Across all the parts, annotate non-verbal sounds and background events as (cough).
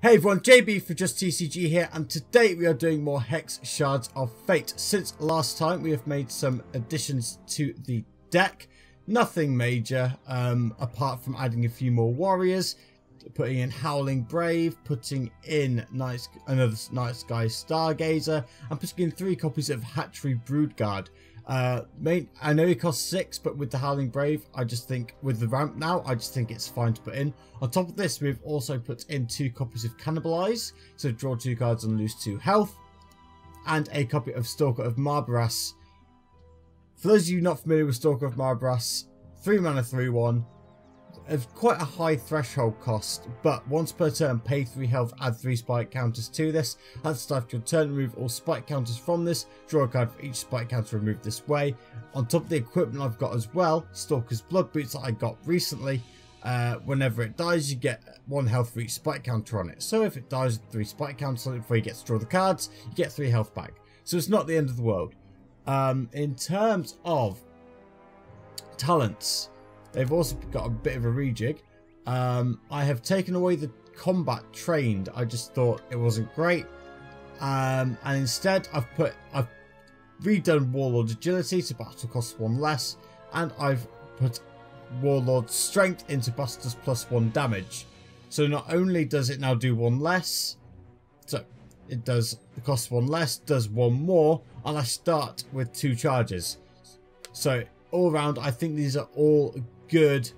Hey everyone, JB for Just TCG here, and today we are doing more Hex Shards of Fate. Since last time, we have made some additions to the deck. Nothing major, um, apart from adding a few more warriors, putting in Howling Brave, putting in nice another Night Sky Stargazer, and putting in three copies of Hatchery Broodguard. Uh, main, I know it costs six, but with the Howling Brave, I just think with the ramp now, I just think it's fine to put in. On top of this, we've also put in two copies of Cannibalize, so draw two cards and lose two health, and a copy of Stalker of Marbaras. For those of you not familiar with Stalker of Marbaras, 3 mana 3 1, of quite a high threshold cost, but once per turn, pay 3 health, add 3 spike counters to this. At the start your turn, remove all spike counters from this, draw a card for each spike counter removed this way. On top of the equipment I've got as well, Stalker's Blood Boots that I got recently, uh, whenever it dies, you get 1 health for each spike counter on it. So if it dies with 3 spike counters on it before you get to draw the cards, you get 3 health back. So it's not the end of the world. Um, in terms of talents, They've also got a bit of a rejig. Um, I have taken away the combat trained. I just thought it wasn't great. Um, and instead I've put, I've redone Warlord Agility to battle cost one less. And I've put Warlord Strength into Busters plus one damage. So not only does it now do one less, so it does the cost one less, does one more, and I start with two charges. So all around, I think these are all good.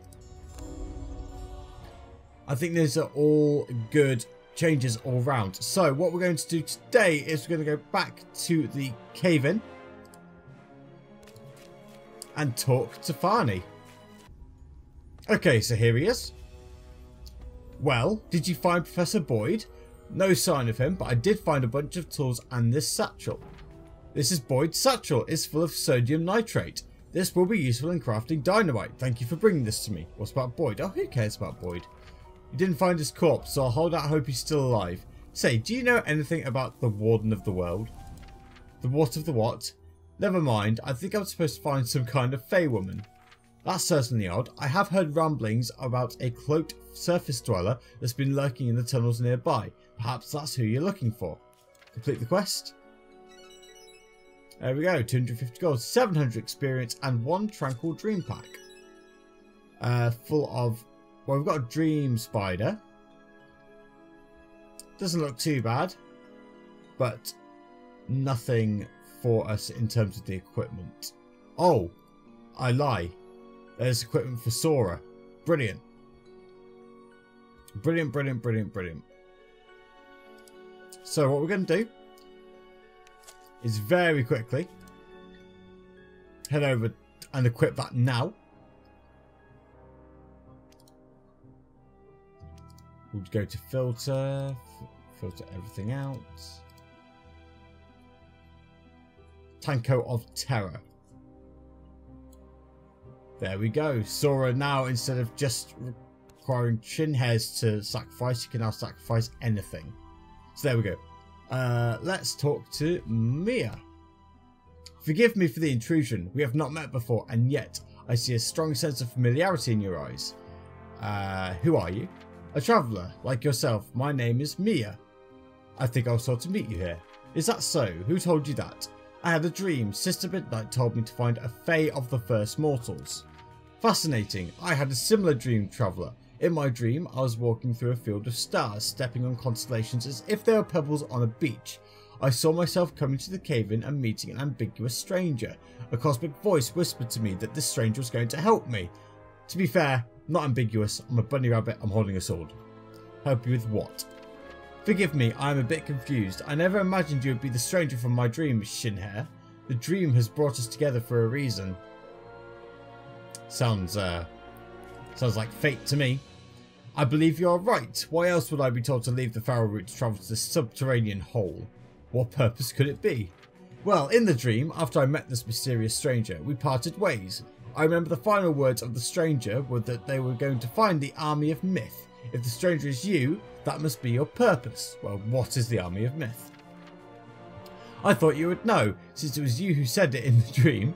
I think these are all good changes all round. So what we're going to do today is we're going to go back to the cave-in and talk to Fahrny. Okay, so here he is. Well, did you find Professor Boyd? No sign of him, but I did find a bunch of tools and this satchel. This is Boyd's satchel. It's full of sodium nitrate. This will be useful in crafting dynamite. Thank you for bringing this to me. What's about Boyd? Oh, who cares about Boyd? You didn't find his corpse, so I'll hold out hope he's still alive. Say, do you know anything about the Warden of the World? The what of the what? Never mind, I think I'm supposed to find some kind of Fey woman. That's certainly odd. I have heard rumblings about a cloaked surface dweller that's been lurking in the tunnels nearby. Perhaps that's who you're looking for. Complete the quest? There we go, 250 gold, 700 experience, and one Tranquil Dream Pack. Uh, full of, well, we've got a Dream Spider. Doesn't look too bad, but nothing for us in terms of the equipment. Oh, I lie. There's equipment for Sora. Brilliant. Brilliant, brilliant, brilliant, brilliant. So what we're going to do is very quickly head over and equip that now. We'll go to filter, filter everything out. Tanko of Terror. There we go. Sora now, instead of just requiring Shin'hares to sacrifice, you can now sacrifice anything. So there we go. Uh, let's talk to Myaa. Forgive me for the intrusion. We have not met before, and yet I see a strong sense of familiarity in your eyes. Uh, who are you? A traveller, like yourself. My name is Myaa. I think I was told to meet you here. Is that so? Who told you that? I had a dream. Sister Midnight told me to find a Fae of the First Mortals. Fascinating. I had a similar dream, traveller. In my dream, I was walking through a field of stars, stepping on constellations as if they were pebbles on a beach. I saw myself coming to the cave-in and meeting an ambiguous stranger. A cosmic voice whispered to me that this stranger was going to help me. To be fair, not ambiguous, I'm a bunny rabbit, I'm holding a sword. Help you with what? Forgive me, I am a bit confused. I never imagined you would be the stranger from my dream, Shin'hare. The dream has brought us together for a reason. Sounds, uh, sounds like fate to me. I believe you are right. Why else would I be told to leave the Pharaoh route to travel to this subterranean hole? What purpose could it be? Well, in the dream, after I met this mysterious stranger, we parted ways. I remember the final words of the stranger were that they were going to find the army of myth. If the stranger is you, that must be your purpose. Well, what is the army of myth? I thought you would know, since it was you who said it in the (laughs) dream.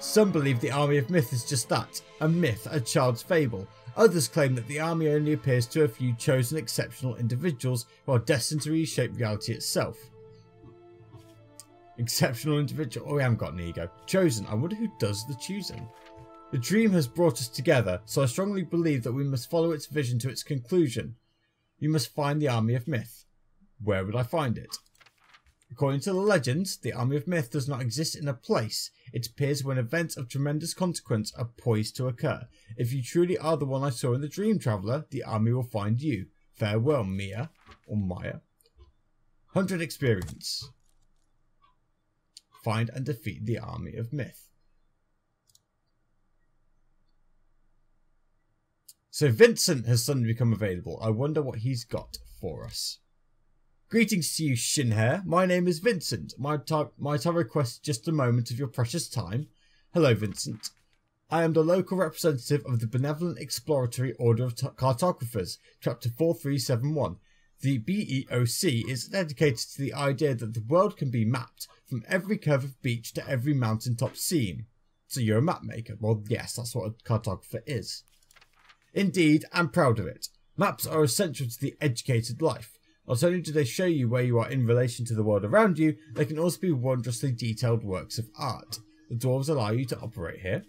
Some believe the army of myth is just that, a myth, a child's fable, Others claim that the army only appears to a few chosen exceptional individuals who are destined to reshape reality itself. Exceptional individual. Oh, we haven't got an ego. Chosen. I wonder who does the choosing. The dream has brought us together, so I strongly believe that we must follow its vision to its conclusion. You must find the army of myth. Where would I find it? According to the legend, the army of myth does not exist in a place. It appears when events of tremendous consequence are poised to occur. If you truly are the one I saw in the Dream Traveller, the army will find you. Farewell, Myaa. Or Maya. 100 experience. Find and defeat the army of myth. So Vincent has suddenly become available. I wonder what he's got for us. Greetings to you, Shin'hare. My name is Vincent. Might I, might I request just a moment of your precious time? Hello, Vincent. I am the local representative of the Benevolent Exploratory Order of Cartographers, Chapter 4371. The BEOC is dedicated to the idea that the world can be mapped from every curve of beach to every mountaintop seen. So you're a map maker? Well, yes, that's what a cartographer is. Indeed, I'm proud of it. Maps are essential to the educated life. Not only do they show you where you are in relation to the world around you, they can also be wondrously detailed works of art. The dwarves allow you to operate here.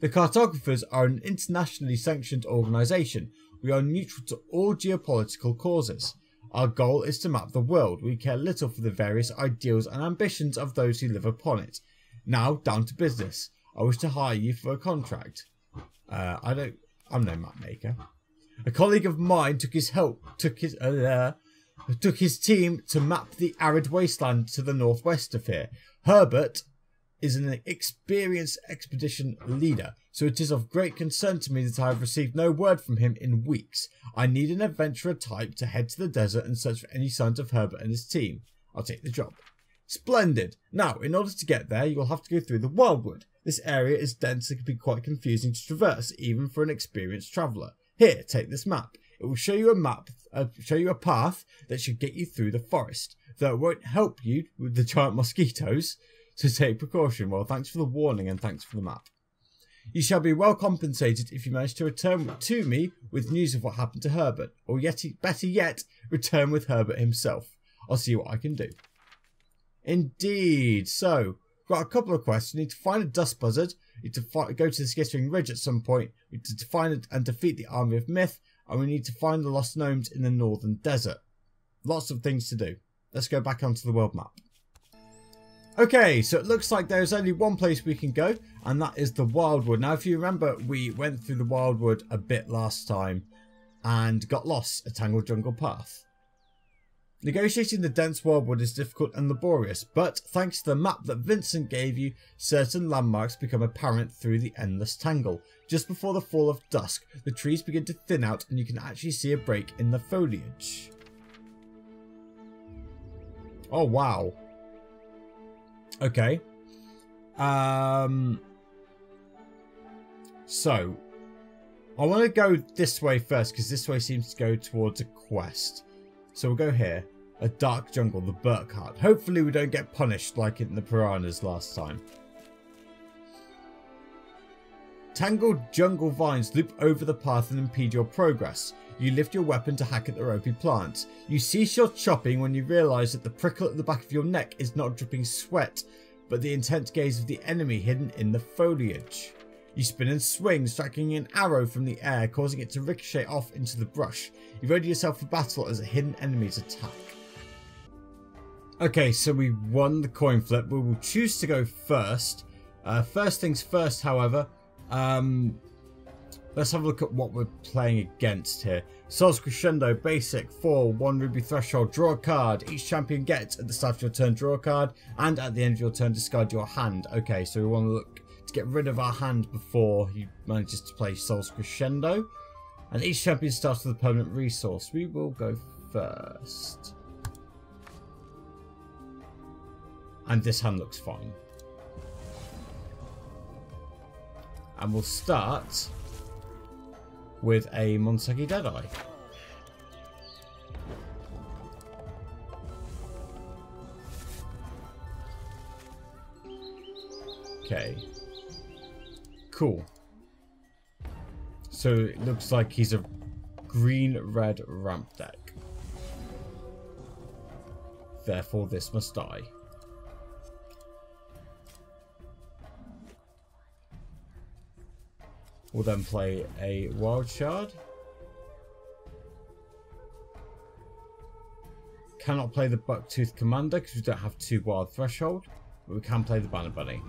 The cartographers are an internationally sanctioned organisation. We are neutral to all geopolitical causes. Our goal is to map the world. We care little for the various ideals and ambitions of those who live upon it. Now, down to business. I wish to hire you for a contract. Uh, I don't. I'm no map maker. A colleague of mine took his help, took his, uh, took his team to map the arid wasteland to the northwest of here. Herbert is an experienced expedition leader, so it is of great concern to me that I have received no word from him in weeks. I need an adventurer type to head to the desert and search for any signs of Herbert and his team. I'll take the job. Splendid. Now, in order to get there, you will have to go through the wildwood. This area is dense and can be quite confusing to traverse, even for an experienced traveller. Here, take this map. It will show you a map, uh, show you a path that should get you through the forest. Though it won't help you with the giant mosquitoes, (laughs) so take precaution. Well, thanks for the warning and thanks for the map. You shall be well compensated if you manage to return to me with news of what happened to Herbert, or yet better yet, return with Herbert himself. I'll see what I can do. Indeed. So, got a couple of quests. You need to find a dust buzzard. You need to go to the Skittering Ridge at some point. We need to find it and defeat the army of Myth, and we need to find the lost gnomes in the northern desert. Lots of things to do. Let's go back onto the world map. Okay, so it looks like there's only one place we can go, and that is the Wildwood. Now, if you remember, we went through the Wildwood a bit last time and got lost a Tangled Jungle Path. Negotiating the dense wildwood is difficult and laborious, but thanks to the map that Vincent gave you, certain landmarks become apparent through the endless tangle. Just before the fall of dusk, the trees begin to thin out and you can actually see a break in the foliage. Oh, wow. Okay. Um. So, I want to go this way first because this way seems to go towards a quest. So we'll go here. A dark jungle, the Burkhart. Hopefully we don't get punished like in the piranhas last time. Tangled jungle vines loop over the path and impede your progress. You lift your weapon to hack at the ropey plants. You cease your chopping when you realise that the prickle at the back of your neck is not dripping sweat, but the intent gaze of the enemy hidden in the foliage. You spin and swing, striking an arrow from the air, causing it to ricochet off into the brush. You ready yourself for battle as a hidden enemy's attack. Okay, so we won the coin flip. We will choose to go first. Uh, first things first, however, um, let's have a look at what we're playing against here. Souls Crescendo, basic, 4, 1 ruby threshold, draw a card. Each champion gets at the start of your turn, draw a card, and at the end of your turn, discard your hand. Okay, so we want to look to get rid of our hand before he manages to play Souls Crescendo. And each champion starts with a permanent resource. We will go first. And this hand looks fine. And we'll start with a Monseki Deadeye. Okay. Cool. So it looks like he's a green-red ramp deck. Therefore, this must die. We'll then play a wild shard. Cannot play the Bucktooth Commander because we don't have two wild threshold, but we can play the Banner Bunny.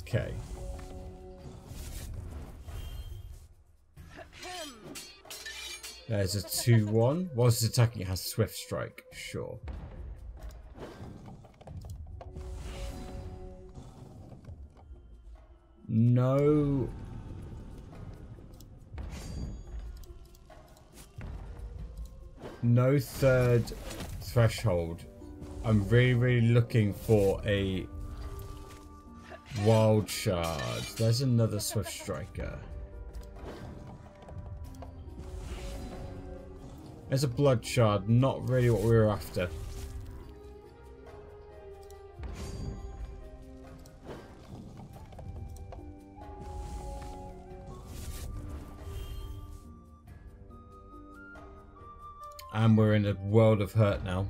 Okay. There's a 2-1. Whilst it's attacking, it has Swift Strike. Sure. No. No third threshold. I'm really, really looking for a wild shard. There's another swift striker. There's a blood shard. Not really what we were after. And we're in a world of hurt now.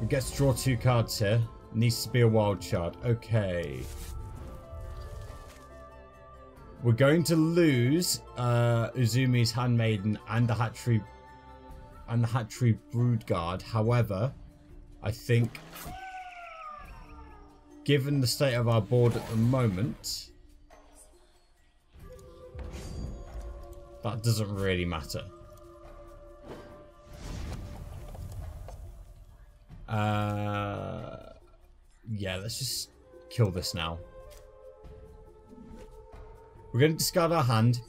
We get to draw two cards here. Needs to be a wild shard. Okay. We're going to lose uh, Uzumi's Handmaiden and the Hatchery and the Hatchery Brood Guard. However, I think given the state of our board at the moment, that doesn't really matter. Uh, yeah, let's just kill this now. We're going to discard our hand,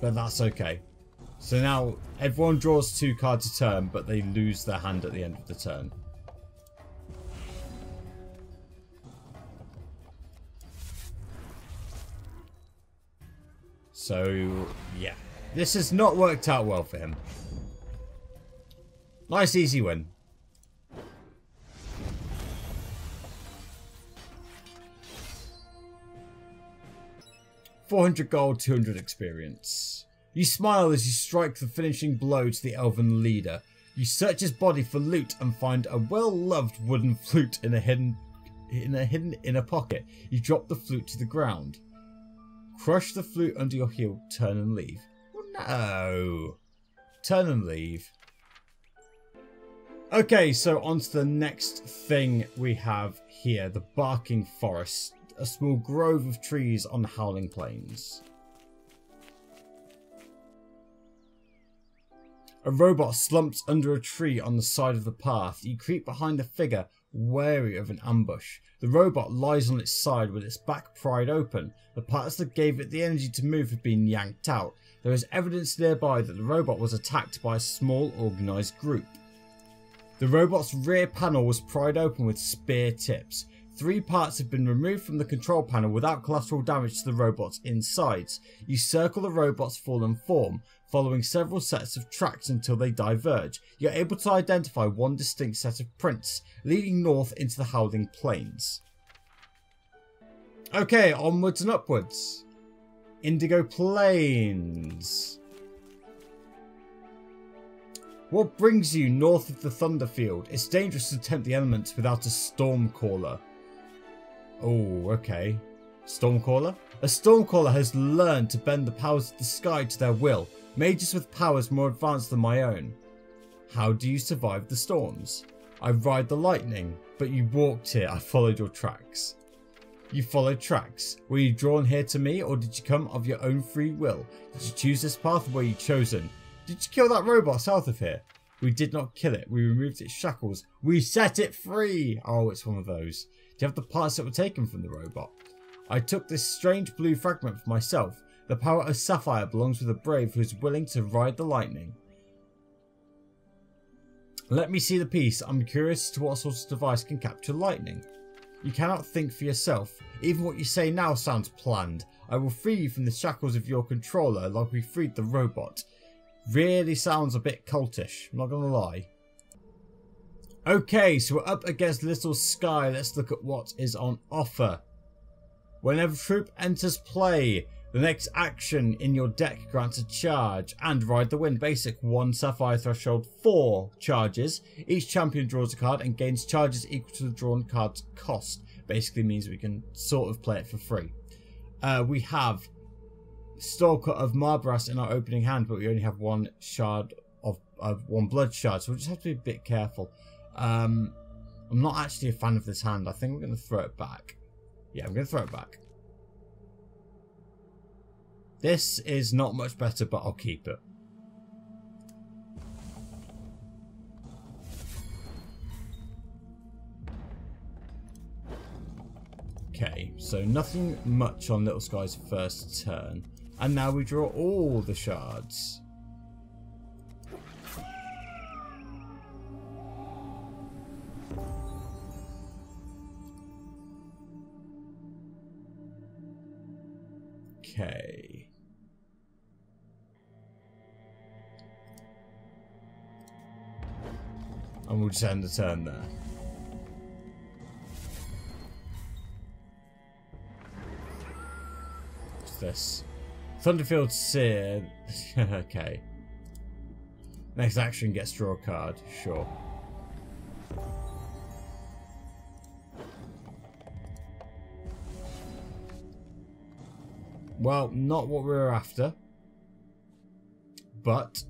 but that's okay. So now everyone draws two cards a turn, but they lose their hand at the end of the turn. So, yeah. This has not worked out well for him. Nice easy win. Four hundred gold, two hundred experience. You smile as you strike the finishing blow to the elven leader. You search his body for loot and find a well-loved wooden flute in a hidden in a hidden inner pocket. You drop the flute to the ground. Crush the flute under your heel, turn and leave. no. Turn and leave. Okay, so on to the next thing we have here. The Barking Forest. A small grove of trees on the Howling Plains. A robot slumps under a tree on the side of the path. You creep behind the figure, wary of an ambush. The robot lies on its side with its back pried open. The parts that gave it the energy to move have been yanked out. There is evidence nearby that the robot was attacked by a small organised group. The robot's rear panel was pried open with spear tips. Three parts have been removed from the control panel without collateral damage to the robot's insides. You circle the robot's fallen form, following several sets of tracks until they diverge. You're able to identify one distinct set of prints, leading north into the Howling Plains. Okay, onwards and upwards. Indigo Plains. What brings you north of the Thunderfield? It's dangerous to tempt the elements without a Stormcaller. Oh, okay. Stormcaller? A Stormcaller has learned to bend the powers of the sky to their will, mages with powers more advanced than my own. How do you survive the storms? I ride the lightning, but you walked here, I followed your tracks. You followed tracks. Were you drawn here to me, or did you come of your own free will? Did you choose this path, or were you chosen? Did you kill that robot south of here? We did not kill it. We removed its shackles. We set it free! Oh, it's one of those. You have the parts that were taken from the robot? I took this strange blue fragment for myself. The power of Sapphire belongs with a brave who is willing to ride the lightning. Let me see the piece. I'm curious to what sort of device can capture lightning. You cannot think for yourself. Even what you say now sounds planned. I will free you from the shackles of your controller like we freed the robot. Really sounds a bit cultish, I'm not gonna lie. Okay, so we're up against Little Sky. Let's look at what is on offer. Whenever troop enters play, the next action in your deck grants a charge and ride the wind. Basic 1 Sapphire Threshold 4 charges. Each champion draws a card and gains charges equal to the drawn card's cost. Basically means we can sort of play it for free. Uh, we have Stalker of Marbrass in our opening hand, but we only have one shard of, of one blood shard, so we just have to be a bit careful. Um, I'm not actually a fan of this hand. I think we're going to throw it back. Yeah, I'm going to throw it back. This is not much better, but I'll keep it. Okay, so nothing much on Little Sky's first turn. And now we draw all the shards. And we'll just end the turn there. What's this? Thunderfield Seer. (laughs) okay. Next action gets draw card. Sure. Well, not what we were after. But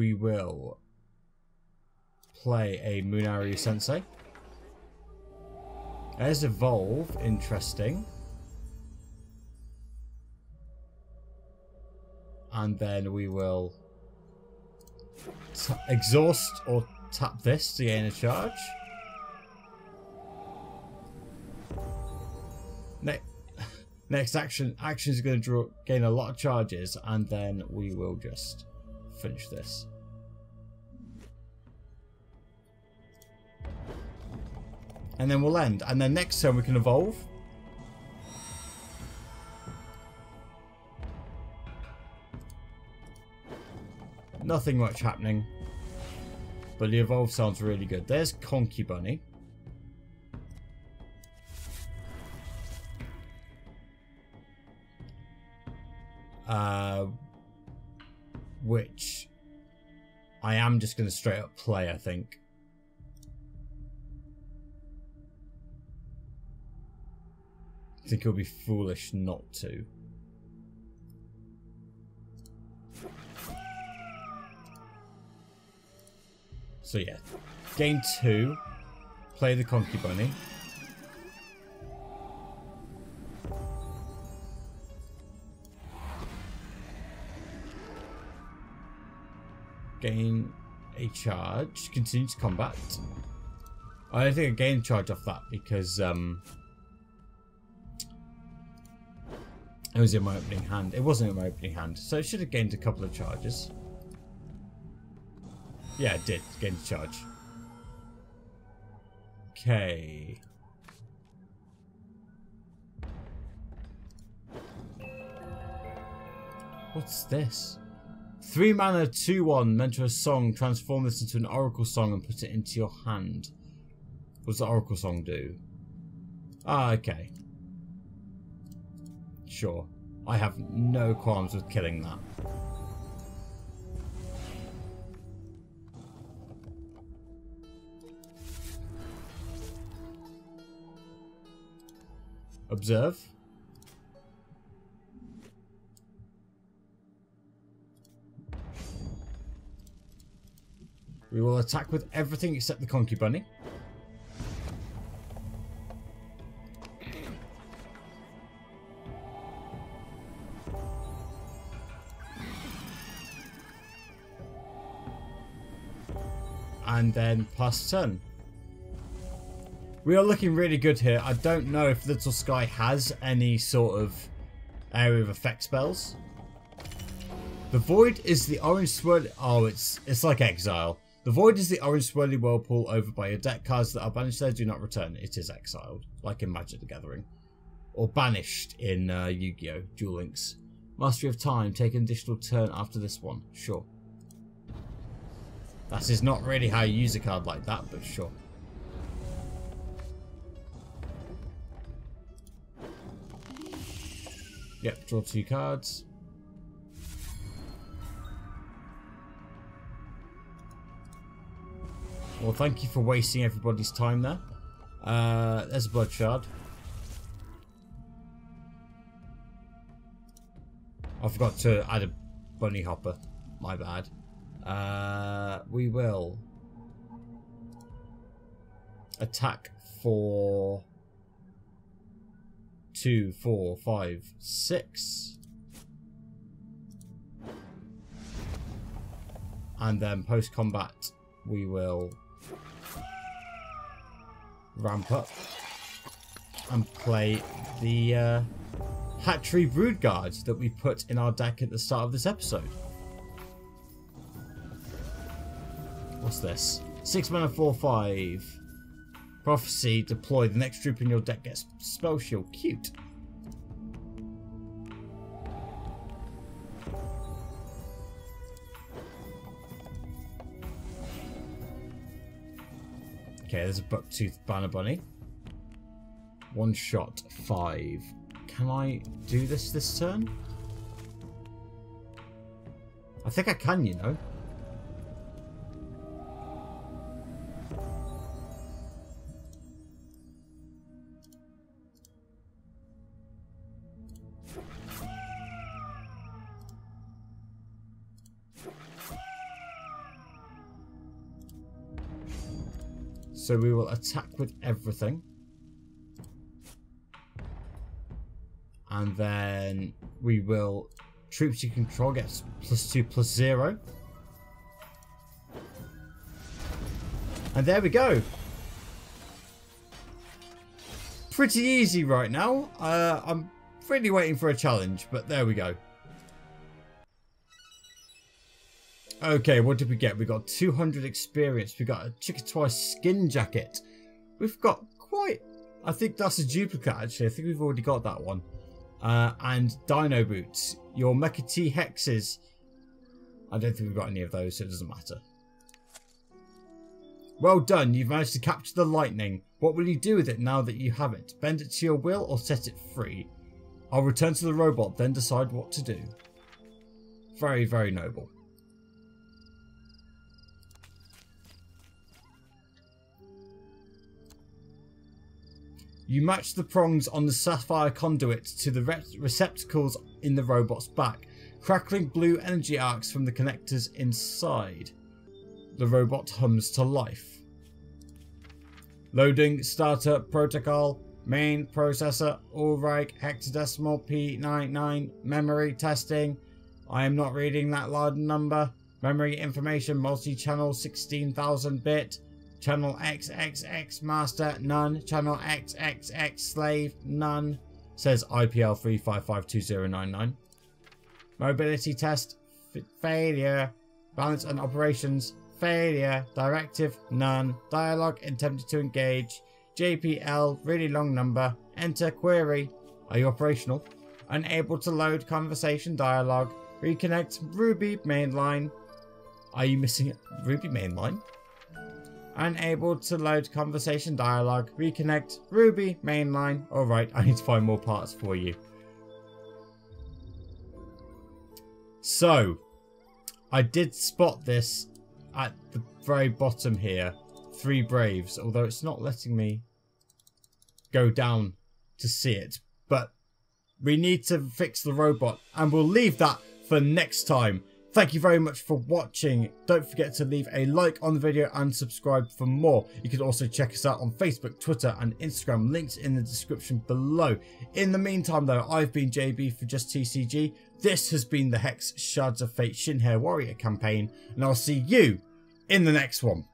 we will play a Munari Sensei. There's Evolve, interesting. And then we will exhaust or tap this to gain a charge. Ne (laughs) next action action is going to draw gain a lot of charges and then we will just finish this. And then we'll end. And then next turn we can evolve. Nothing much happening. But the evolve sounds really good. There's Conky Bunny. Uh, which I am just going to straight up play, I think. I think it would be foolish not to. So yeah, game two, play the Conky Bunny. Charge, continue to combat. I don't think I gained charge off that because um, it was in my opening hand. It wasn't in my opening hand, so it should have gained a couple of charges. Yeah, it did. Gain charge. Okay. What's this? Three mana, two one, mentor a song, transform this into an oracle song and put it into your hand. What does the oracle song do? Ah, okay. Sure. I have no qualms with killing that. Observe. We will attack with everything except the Conky Bunny. And then pass turn. We are looking really good here. I don't know if Little Sky has any sort of area of effect spells. The Void is the orange swirl. Oh, it's it's like Exile. The void is the orange swirly whirlpool over by your deck. Cards that are banished there do not return. It is exiled, like in Magic the Gathering. Or banished in uh, Yu-Gi-Oh! Duel Links. Mastery of Time. Take an additional turn after this one. Sure. That is not really how you use a card like that, but sure. Yep, draw two cards. Well, thank you for wasting everybody's time there. Uh, there's a blood shard. I forgot to add a bunny hopper. My bad. Uh, we will attack for two, four, five, six. And then post combat, we will ramp up and play the uh, Hatchery Brood Guards that we put in our deck at the start of this episode. What's this? 6 mana 4 5. Prophecy, deploy. The next troop in your deck gets spell shield. Cute. Okay, there's a Bucktooth Banner Bunny. One shot, five. Can I do this this turn? I think I can, you know. So we will attack with everything. And then we will troops you control gets plus two plus zero. And there we go. Pretty easy right now. Uh, I'm really waiting for a challenge, but there we go. Okay, what did we get? We got 200 experience. We got a Chickasaw skin jacket. We've got quite... I think that's a duplicate, actually. I think we've already got that one. Uh, and Dino Boots. Your Mecha T Hexes. I don't think we've got any of those, so it doesn't matter. Well done, you've managed to capture the lightning. What will you do with it now that you have it? Bend it to your will or set it free? I'll return to the robot, then decide what to do. Very, very noble. You match the prongs on the sapphire conduit to the receptacles in the robot's back, crackling blue energy arcs from the connectors inside. The robot hums to life. Loading starter protocol, main processor, Ulrich hexadecimal P99, memory testing. I am not reading that large number. Memory information multi-channel 16,000 bit. Channel XXX master, none. Channel XXX slave, none. Says IPL 3552099. Mobility test, failure. Balance and operations, failure. Directive, none. Dialogue, attempted to engage. JPL, really long number. Enter query. Are you operational? Unable to load conversation dialogue. Reconnect Ruby mainline. Are you missing Ruby mainline? Unable to load conversation dialogue. Reconnect. Ruby. Mainline. Alright, I need to find more parts for you. So, I did spot this at the very bottom here. Three Braves, although it's not letting me go down to see it. But we need to fix the robot, and we'll leave that for next time. Thank you very much for watching. Don't forget to leave a like on the video and subscribe for more. You can also check us out on Facebook, Twitter and Instagram. Links in the description below. In the meantime though, I've been JB for Just TCG. This has been the Hex Shards of Fate Shin'hare Warrior campaign and I'll see you in the next one.